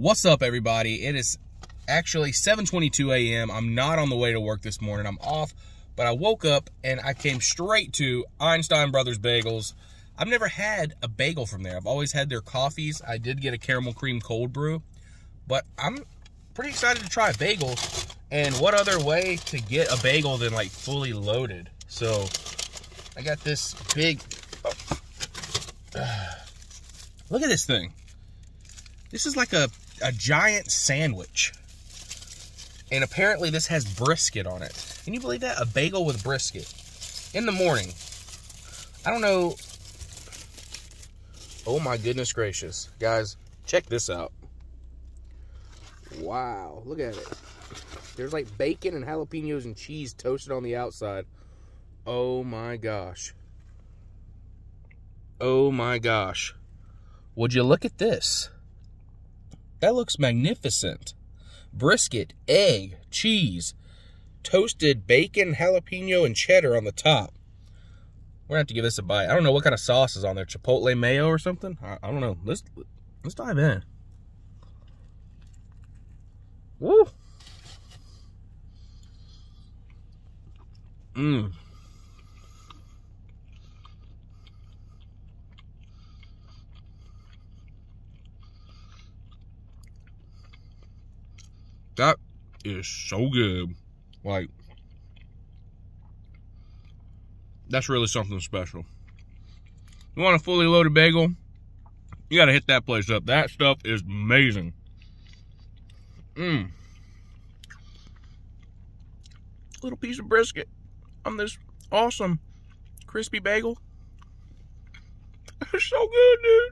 What's up, everybody? It is actually 7:22 a.m. I'm not on the way to work this morning. I'm off, but I woke up and I came straight to Einstein Brothers Bagels. I've never had a bagel from there. I've always had their coffees. I did get a caramel cream cold brew, but I'm pretty excited to try bagels. And what other way to get a bagel than like fully loaded? So I got this big. Oh. look at this thing. This is like a, a giant sandwich. And apparently this has brisket on it. Can you believe that? A bagel with brisket. In the morning. I don't know. Oh my goodness gracious. Guys, check this out. Wow, look at it. There's like bacon and jalapenos and cheese toasted on the outside. Oh my gosh. Oh my gosh. Would you look at this? That looks magnificent. Brisket, egg, cheese, toasted bacon, jalapeno, and cheddar on the top. We're gonna have to give this a bite. I don't know what kind of sauce is on there. Chipotle mayo or something? I, I don't know. Let's let's dive in. Woo! Mmm. That is so good. Like, that's really something special. You want a fully loaded bagel? You got to hit that place up. That stuff is amazing. Mmm. Little piece of brisket on this awesome crispy bagel. It's so good, dude.